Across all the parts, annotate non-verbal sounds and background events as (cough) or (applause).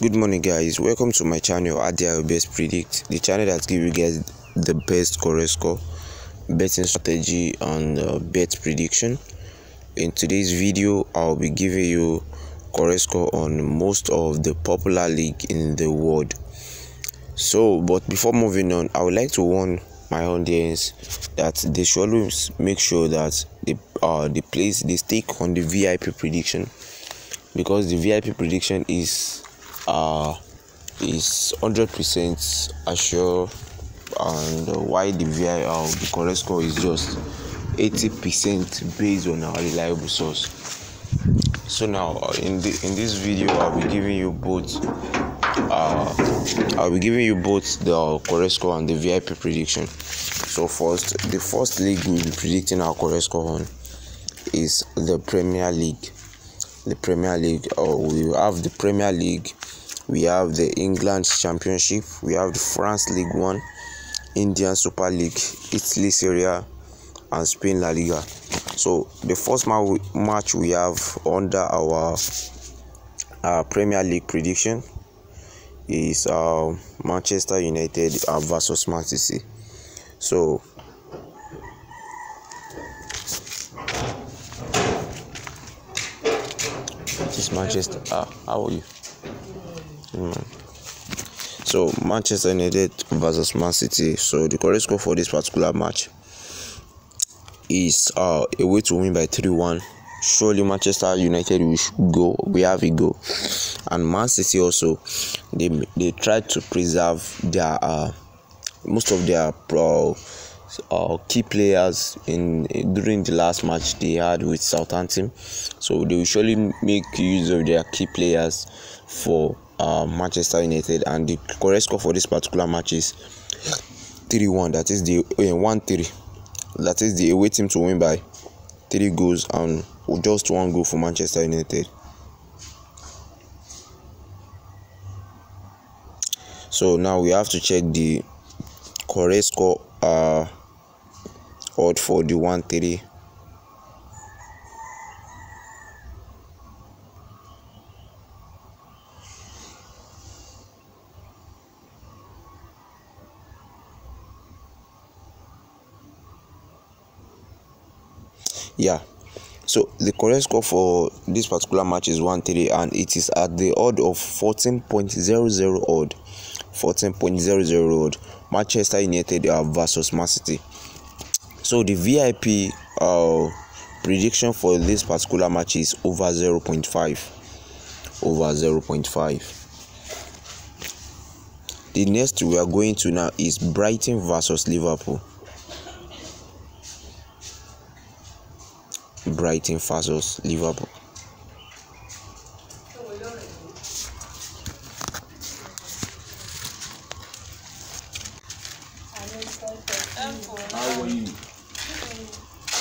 good morning guys. Welcome to my channel Adeayor best predict. The channel that give you guys the best correct score betting strategy and uh, bet prediction. In today's video i'll be giving you correct score on most of the popular league in the world. So but before moving on i would like to warn my audience that they should always make sure that they uh they place they stick on the vip prediction because the vip prediction is uh, is 100% assure and uh, why the VI uh, the correct score is just 80% based on our reliable source. So now uh, in the in this video I'll be giving you both uh, I'll be giving you both the correct score and the VIP prediction. So first the first league we'll be predicting our correct score on is the Premier League. The Premier League, or we have the Premier League we have the England Championship, we have the France League One, Indian Super League, Italy Serie A, and Spain La Liga. So the first ma- match we have under our uh, Premier League prediction is uh, Manchester United versus Man City. So this Manchester. Ah, how are you? So Manchester United versus Man City. So the correct score for this particular match is uh, a way to win by 3-1. Surely Manchester United will go. We have a go, and Man City also. They they tried to preserve their uh, most of their uh, uh, key players in during the last match they had with Southampton. So they will surely make use of their key players for uh, Manchester United, and the correct score for this particular match is 3-1. That is the uh, 1-3. That is the away team to win by three goals and just one goal for Manchester United. So now we have to check the correct score uh odd for the 1-3 yeah. So the correct score for this particular match is 1-3 and it is at the odd of 14.00 odd. 14.00 odd. Manchester united uh, versus man city. So the vip uh, prediction for this particular match is over 0.5 over 0.5 the next we are going to now is brighton versus liverpool Brighton versus Liverpool. How are you?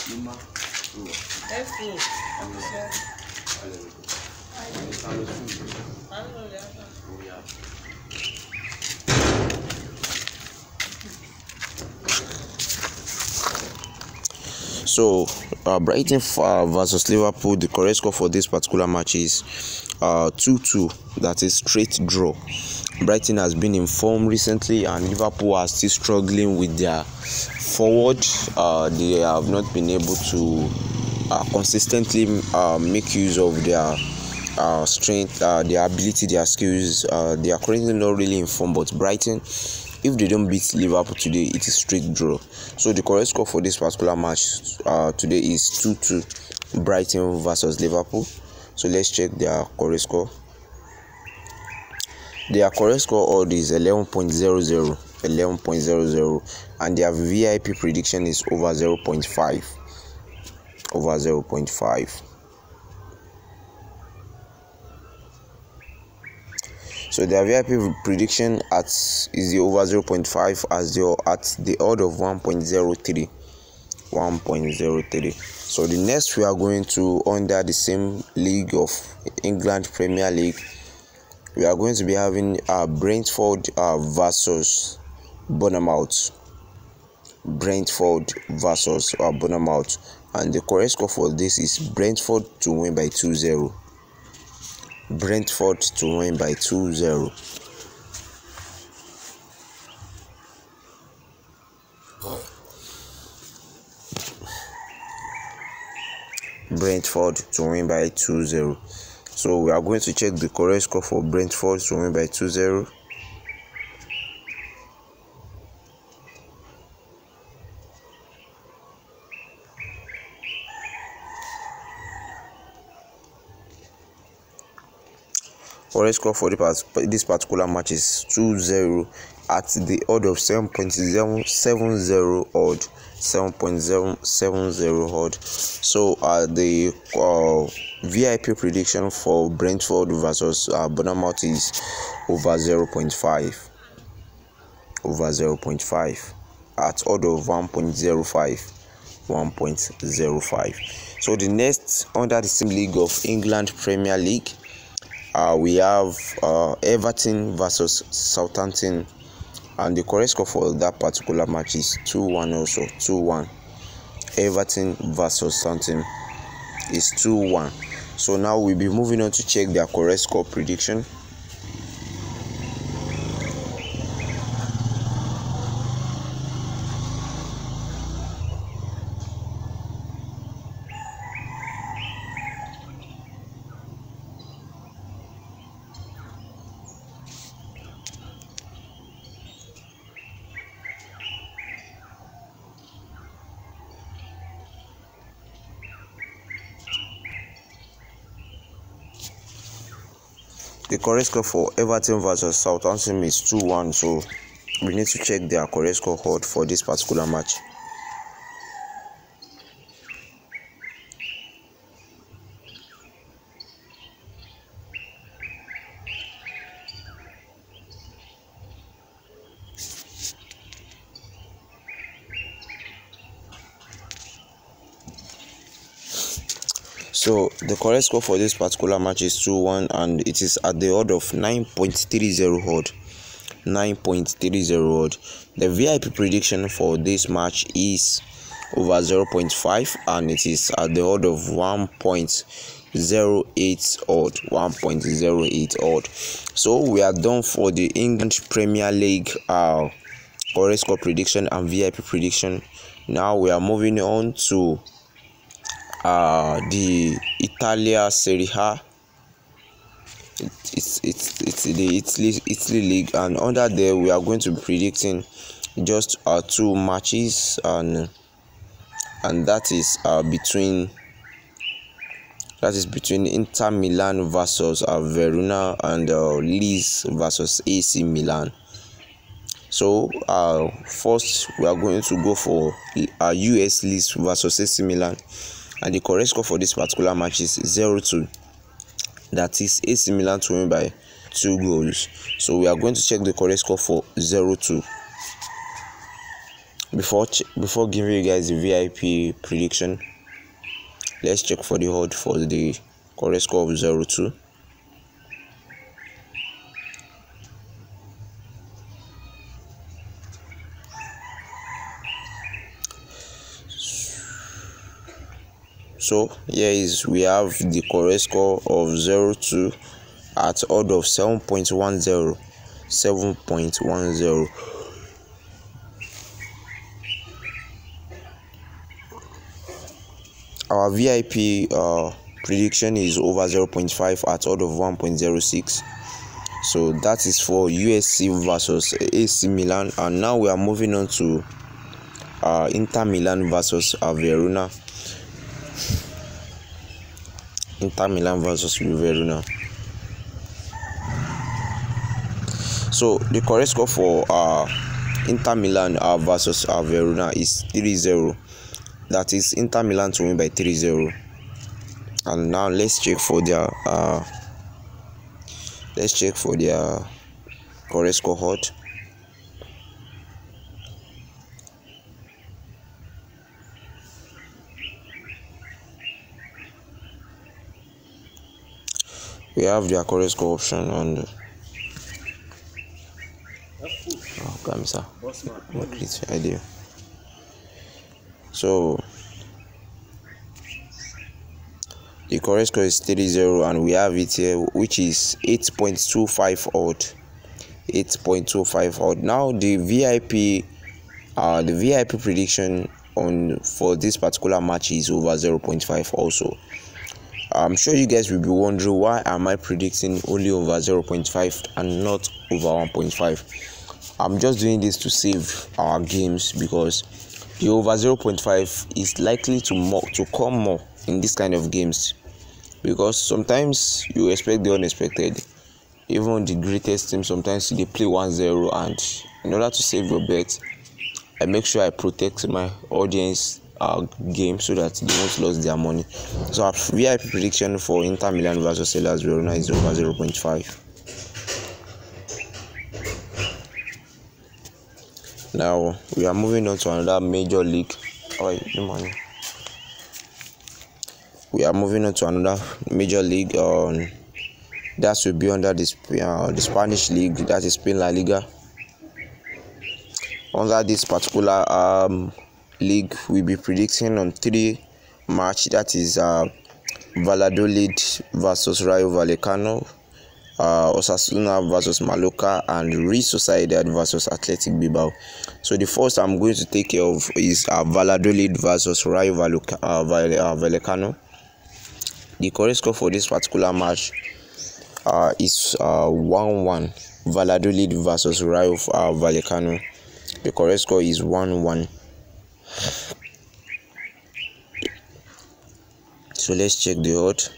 Lima. So, uh, Brighton uh, versus Liverpool, the correct score for this particular match is uh, 2-2. That is straight draw. Brighton has been in form recently, and Liverpool are still struggling with their forward. Uh, they have not been able to uh, consistently uh, make use of their uh, strength, uh, their ability, their skills. Uh, they are currently not really in form, but Brighton if they don't beat Liverpool today, it is straight draw. So the correct score for this particular match uh, today is 2-2 Brighton versus Liverpool. So let's check their correct score. Their correct score odd is 11.00, 11.00, and their VIP prediction is over 0.5, over 0.5. So their VIP prediction at is the over 0.5 as they are at the odd of 1.03. 1.03. So the next we are going to under the same league of England Premier League. We are going to be having uh, Brentford uh, versus Bournemouth. Brentford versus uh, Bournemouth, and the correct score for this is Brentford to win by 2-0. Brentford to win by 2 0. Brentford to win by 2 0. So we are going to check the correct score for Brentford to win by 2 0. Correct score for this particular match is 2-0 at the odd of 7.070 odd 7.070 odd so uh, the uh, vip prediction for brentford versus uh, bournemouth is over 0.5 over 0.5 at odd of 1.05 1.05 so the next under the same league of england premier league uh, we have uh, Everton versus Southampton, and the correct score for that particular match is 2 1 also 2 1. Everton versus Southampton is 2 1. So now we'll be moving on to check their correct score prediction. The correct score for Everton versus Southampton is 2 1, so we need to check their correct score for this particular match. So the correct score for this particular match is 2-1 and it is at the odd of 9.30 odd. 9.30 odd. The VIP prediction for this match is over 0.5 and it is at the odd of 1.08 odd 1.08 odd so we are done for the england premier league uh correct score prediction and vip prediction now we are moving on to uh, the Italia Serie A. It's it's it's the Italy Italy league, and under there we are going to be predicting just uh, two matches, and and that is uh, between that is between Inter Milan versus uh, Verona and uh, Lecce versus AC Milan. So uh, first we are going to go for uh, US Lecce versus AC Milan and the correct score for this particular match is 0-2 that is AC Milan to win by two goals. So we are going to check the correct score for 0-2 before before giving you guys the VIP prediction let's check for the odd for the correct score of 0-2 so here is we have the correct score of 0 2 at odd of 7.10 7.10 our vip uh, prediction is over 0.5 at odd of 1.06 so that is for usc versus ac milan. And now we are moving on to uh, inter milan versus uh, verona Inter Milan versus Verona. So the correct score for uh, Inter Milan uh, versus uh, Verona is 3-0. That is Inter Milan to win by 3-0. And now let's check for their uh, let's check for their correct score hot. We have the score option on the oh kamsa what great idea. So the correct score is 3-0 and we have it here which is 8.25 odd. 8.25 odd. Now the vip uh the vip prediction on for this particular match is over 0.5 also i'm sure you guys will be wondering why am i predicting only over 0.5 and not over 1.5 i'm just doing this to save our games because the over 0.5 is likely to more to come more in this kind of games. Because sometimes you expect the unexpected. Even the greatest team sometimes they play 1-0 and in order to save your bet i make sure i protect my audience uh, game so that they won't lose their money. So our vip prediction for inter milan versus Hellas verona is over 0.5 now we are moving on to another major league. Oh the money. We are moving on to another major league um, that will be under the, uh, the spanish league that is spain la liga. Under this particular um, league we'll be predicting on three match that is uh, valladolid versus rayo vallecano uh, Osasuna versus Mallorca and Real Sociedad versus Athletic Bilbao. So the first I'm going to take care of is uh, Valladolid versus Rayo Vallecano. Uh, Vallecano. The correct score for this particular match uh, is uh, 1-1. Valladolid versus Rayo uh, Vallecano. The correct score is 1-1. So let's check the odds.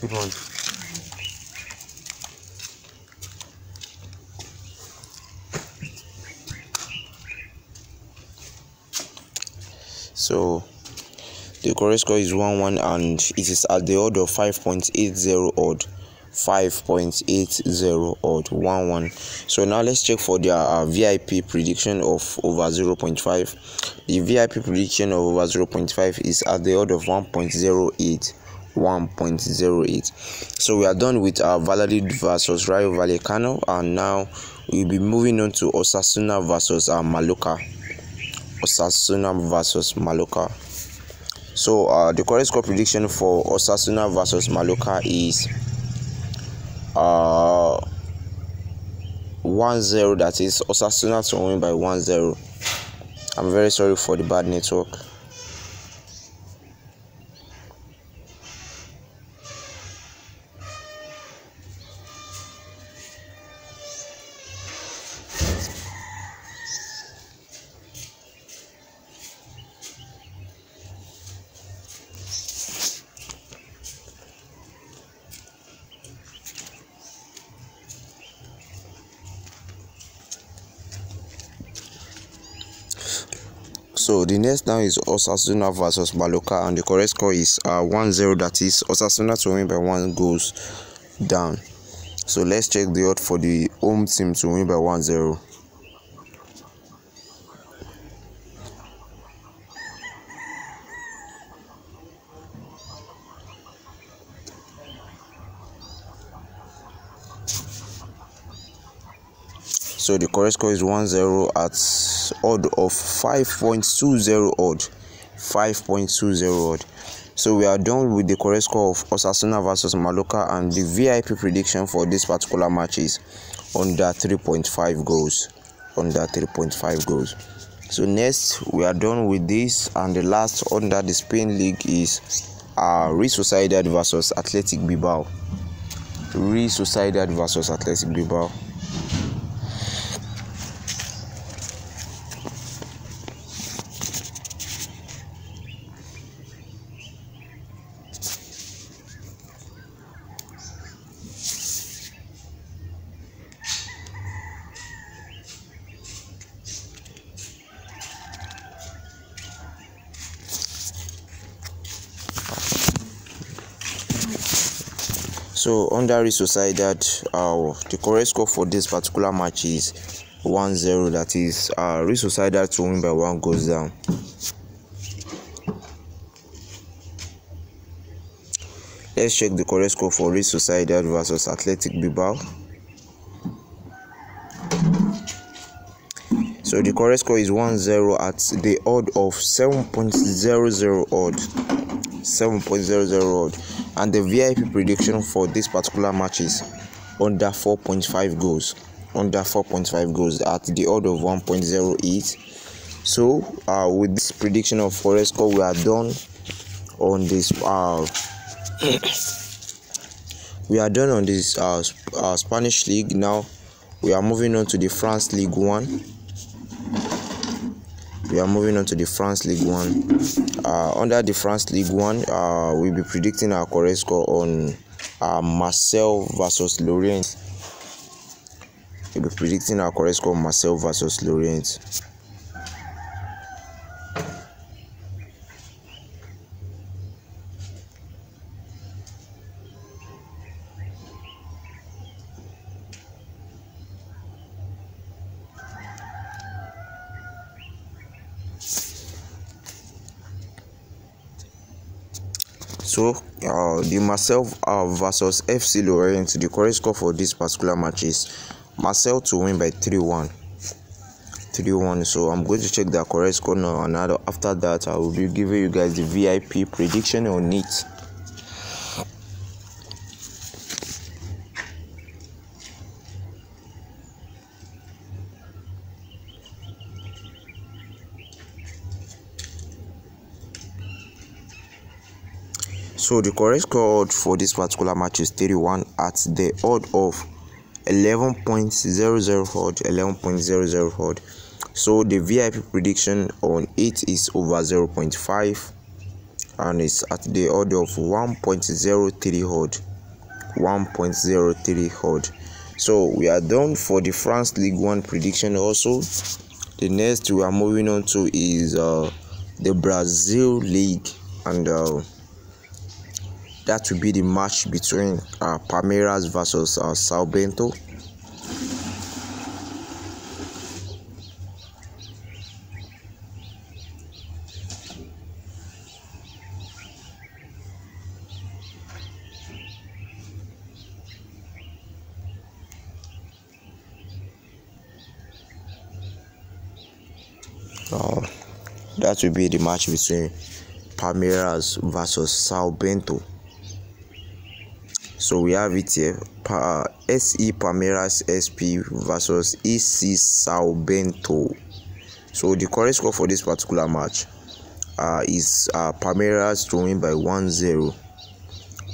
Good one. So the correct score is 1 1 and it is at the odd of 5.80 odd. 5.80 odd 1 1 so now let's check for their uh, vip prediction of over 0.5 the vip prediction of over 0.5 is at the odd of 1.08 1.08 so we are done with our Valladolid versus Rayo Vallecano and now we'll be moving on to Osasuna versus uh, Osasuna versus Mallorca so uh, the correct score prediction for Osasuna versus Mallorca is uh 1-0 that is Osasuna to win by 1-0 I'm very sorry for the bad network So the next now is Osasuna versus Mallorca, and the correct score is uh, 1-0. That is Osasuna to win by one goes down. So let's check the odds for the home team to win by 1-0. So the correct score is 1-0 at odd of 5.20 odd. 5.20 odd. So we are done with the correct score of Osasuna versus Mallorca and the VIP prediction for this particular match is under 3.5 goals. Under 3.5 goals. So next we are done with this and the last under the Spain league is uh, Real Sociedad versus Athletic Bilbao. Real Sociedad versus Athletic Bilbao. So under Real Sociedad, uh, the correct score for this particular match is 1-0. That is uh, Real Sociedad to win by one goes down. let's check the correct score for Real Sociedad versus Athletic Bilbao. So the correct score is 1-0 at the odd of 7.00 odd. 7.00 odd. And the VIP prediction for this particular match is under 4.5 goals. Under 4.5 goals at the odd of 1.08. So uh, with this prediction of forest score, we are done on this uh, (coughs) we are done on this uh, uh, Spanish league now we are moving on to the France League 1 we are moving on to the France League 1 uh, under the France League 1 uh, we'll be predicting our correct score on uh, Marseille versus Lorient. We'll be predicting our correct score Marseille versus Lorient So, uh, the Marseille uh, versus FC Lorient, the correct score for this particular match is Marseille to win by 3 1. 3 1. So, I'm going to check the correct score now, and after that, I will be giving you guys the VIP prediction on it. So the correct score for this particular match is 31 at the odd of 11.00 odd 11.00 odd. So the VIP prediction on it is over 0.5 and it's at the odd of 1.03 odd 1.03 odd. So we are done for the France League 1 prediction also. The next we are moving on to is uh, the Brazil League and uh, that will be the match between uh, Palmeiras versus uh, Sao Bento. Uh, that will be the match between Palmeiras versus Sao Bento. So we have it here. Pa SE Palmeiras SP versus EC Sao Bento. So the correct score for this particular match uh, is uh, Palmeiras to win by 1-0.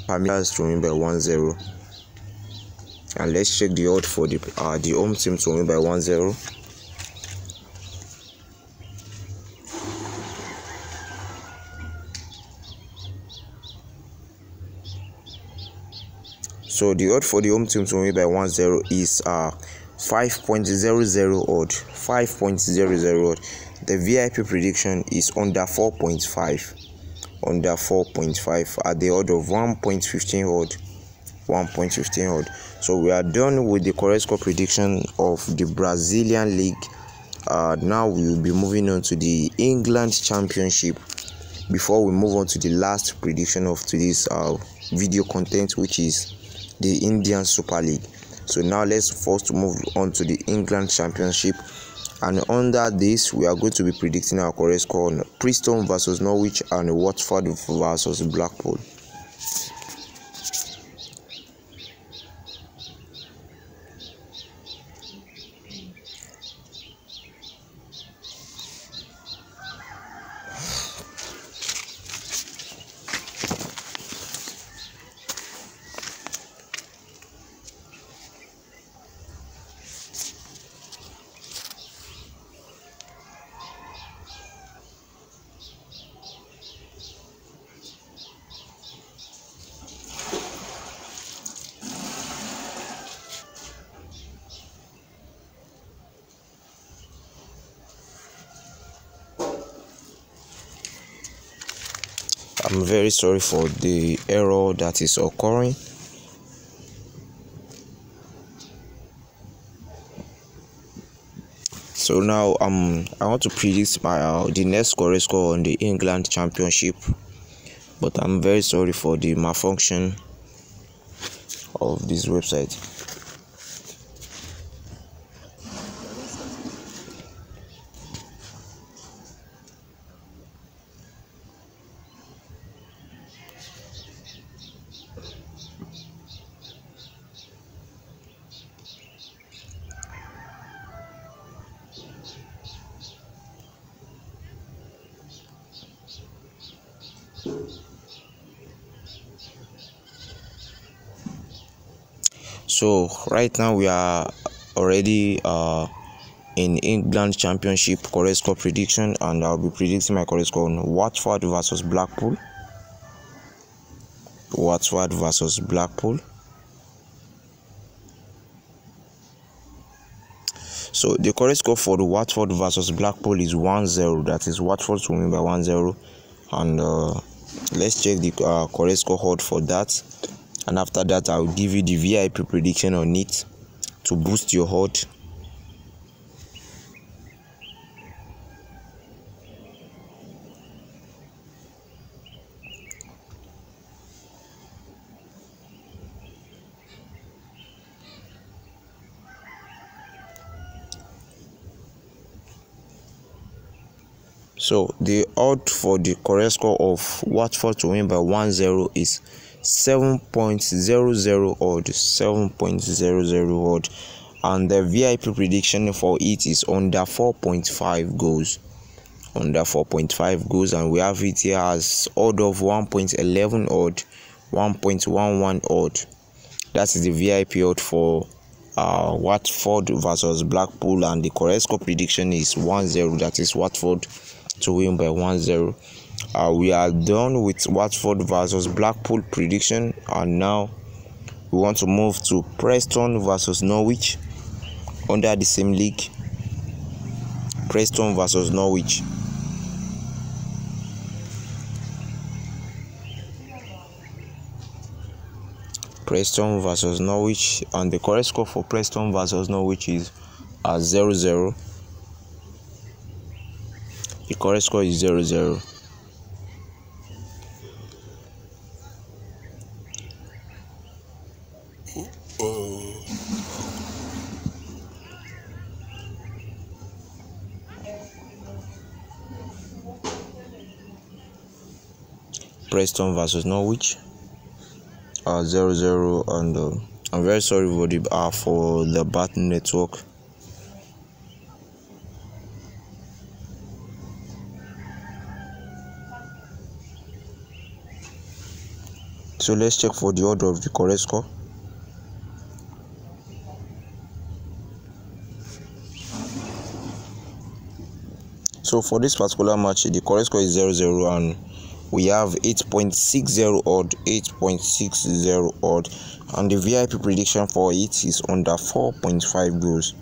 Palmeiras to win by 1-0. And let's check the odd for the uh, the home team to win by 1-0. So the odd for the home team to win by 1-0 is uh 5.00 odd. 5.00 odd. The VIP prediction is under 4.5. Under 4.5 at the odd of 1.15 odd. 1.15 odd. So we are done with the correct score prediction of the Brazilian league. Uh, now we will be moving on to the England Championship. Before we move on to the last prediction of today's uh, video content, which is the Indian Super League. So now let's first move on to the England Championship. And under this, we are going to be predicting our correct score on Preston versus Norwich and Watford versus Blackpool. I'm very sorry for the error that is occurring. So now um I want to predict my uh, the next correct score on the England Championship, but i'm very sorry for the malfunction of this website so right now we are already uh in england championship correct score prediction and i'll be predicting my correct score on watford versus blackpool. Watford versus blackpool. So the correct score for the watford versus blackpool is 1-0 that is watford to win by 1-0 and uh, let's check the uh, correct score for that and after that i'll give you the vip prediction on it to boost your HUD So the odd for the correct score of Watford to win by 1-0 is 7.00 odd 7.00 odd. And the vip prediction for it is under 4.5 goals. Under 4.5 goals and we have it here as odd of 1.11 odd 1.11 odd. That is the vip odd for uh, watford versus blackpool and the correct score prediction is 1-0 that is watford to win by 1-0 uh, we are done with Watford versus Blackpool prediction, and now we want to move to Preston versus Norwich under the same league. Preston versus Norwich. Preston versus Norwich, and the correct score for Preston versus Norwich is uh, 0 0. The correct score is 0 0. Preston versus Norwich. Uh 0 0 and uh, I'm very sorry for the uh, for the bad network. So let's check for the order of the correct score. So for this particular match the correct score is 0 0 and we have 8.60 odd 8.60 odd and the vip prediction for it is under 4.5 goals.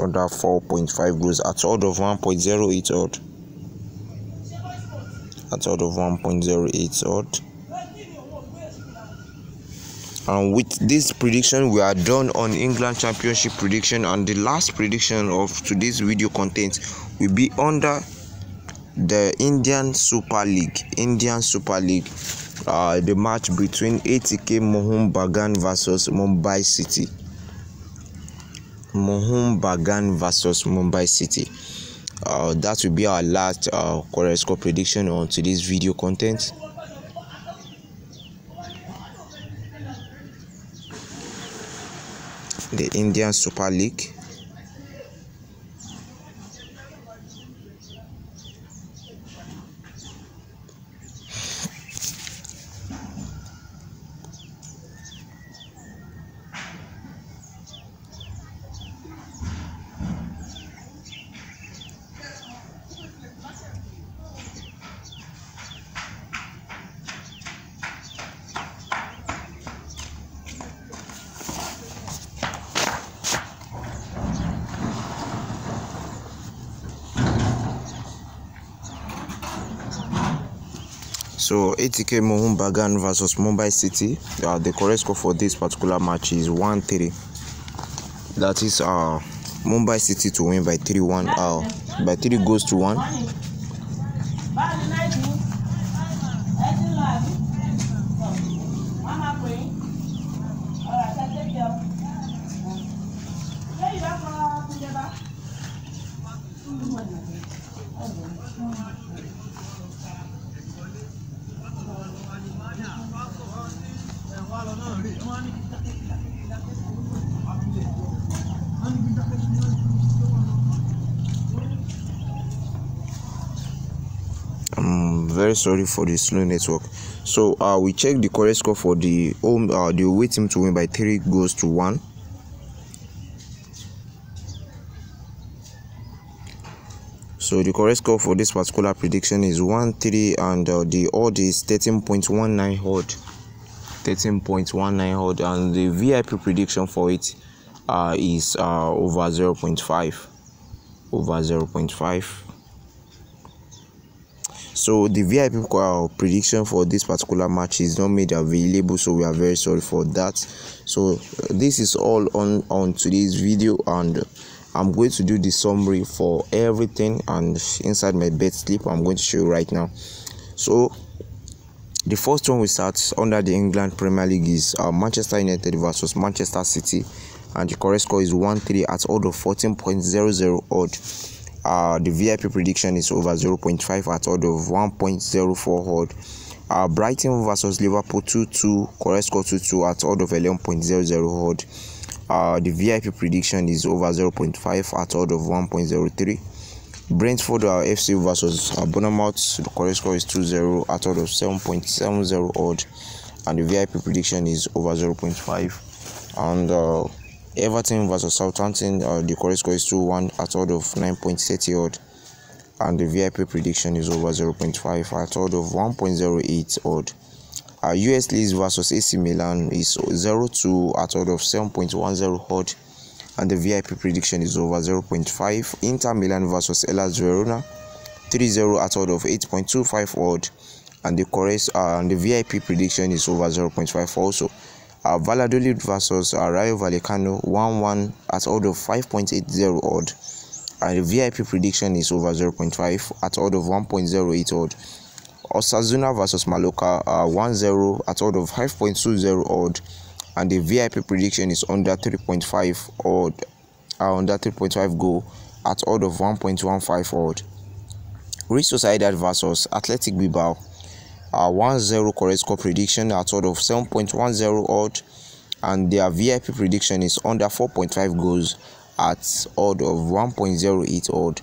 Under 4.5 goals at odd of 1.08 odd. At odd of 1.08 odd. And with this prediction we are done on england championship prediction and the last prediction of today's video content will be under the indian super league indian super league uh, the match between atk mohun bagan versus mumbai city. Mohun bagan versus mumbai city. Uh, that will be our last uh, score prediction on today's video content. The Indian Super League. So ATK Mohun Bagan versus Mumbai City. Uh, the correct score for this particular match is 1 3. That is uh, Mumbai City to win by 3 1, uh, by 3 goes to 1. Thank you. Sorry for the slow network. So uh we check the correct score for the home uh the away team to win by three goals to one. So the correct score for this particular prediction is 1 3 and uh, the odd is 13.19 odd. 13.19 odd and the vip prediction for it uh, is uh, over 0.5 over 0.5 so the vip uh, prediction for this particular match is not made available so we are very sorry for that. So this is all on on today's video and i'm going to do the summary for everything and inside my bed slip i'm going to show you right now. So the first one we start under the england premier league is uh, manchester united versus manchester city and the correct score is 1-3 at odd of 14.00 odd uh, the vip prediction is over 0.5 at odd of 1.04 odd uh, brighton versus liverpool 2-2 correct score 2-2 at odd of 11.00 odd uh, the VIP prediction is over 0.5 at odd of 1.03. Brentford uh, FC versus uh, the correct score is 2-0 at odd of 7.70 odd, and the VIP prediction is over 0.5. And uh, Everton versus Southampton, uh, the correct score is 2-1 at odd of 9.30 odd, and the VIP prediction is over 0.5 at odd of 1.08 odd. Uh, US Lecce versus AC Milan is 0-2 at odd of 7.10 odd and the VIP prediction is over 0.5. Inter Milan versus Hellas Verona 3-0 at odd of 8.25 odd and the correct uh, and the VIP prediction is over 0.5 also. Valladolid uh, Rayo Vallecano 1-1 at odd of 5.80 odd and the VIP prediction is over 0.5 at odd of 1.08 odd. Osasuna versus Mallorca uh, 1-0 at odd of 5.20 odd and the VIP prediction is under 3.5 odd uh, under 3.5 goal at odd of 1.15 odd. Real Sociedad versus Athletic Bilbao uh, 1-0 correct score prediction at odd of 7.10 odd and their VIP prediction is under 4.5 goals at odd of 1.08 odd.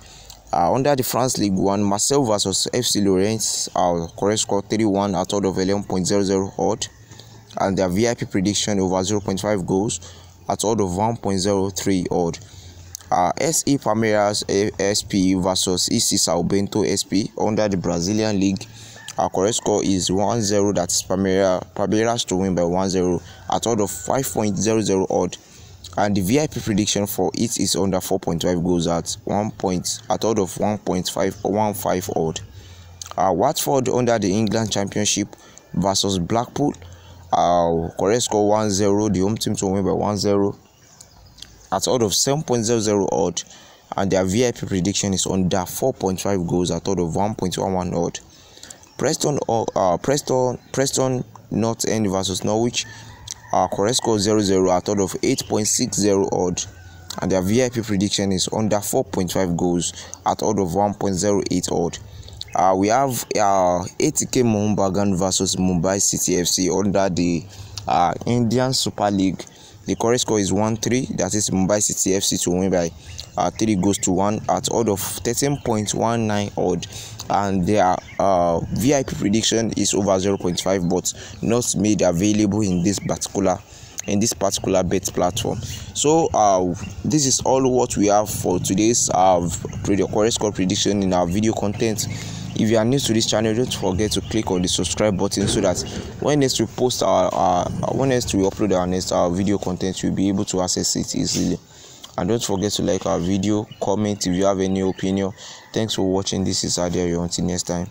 Uh, under the France League 1, Marseille versus FC Lorient, our correct score 31 at odd of 11.00 odd, and their VIP prediction over 0.5 goals at odd of 1.03 odd. Uh, SE Palmeiras SP versus EC Sao Bento SP under the Brazilian League, our correct score is 1-0 that is Palmeiras, Palmeiras to win by 1-0 at odd of 5.00 odd and the VIP prediction for it is under 4.5 goals at one point at odd of 1.515 odd. Uh, Watford under the England Championship versus Blackpool. Uh, correct score 1-0. The home team to win by 1-0 at odd of 7.00 odd, and their VIP prediction is under 4.5 goals at odd of 1.11 odd. Preston uh, Preston Preston North End versus Norwich our correct score 0-0 at odd of 8.60 odd and their VIP prediction is under 4.5 goals at odd of 1.08 odd. Uh, we have uh, ATK Mohun versus Mumbai City FC under the uh, Indian Super League. The correct score is 1-3. That is Mumbai City FC to win by uh, 3 goals to 1 at odd of 13.19 odd and their uh, VIP prediction is over 0.5 but not made available in this particular in this particular bet platform. So uh, this is all what we have for today's uh, correct score prediction in our video content. If you are new to this channel don't forget to click on the subscribe button so that when next we post our, our when next we upload our next our video content you'll be able to access it easily. And don't forget to like our video comment if you have any opinion thanks for watching. This is Adeayor until next time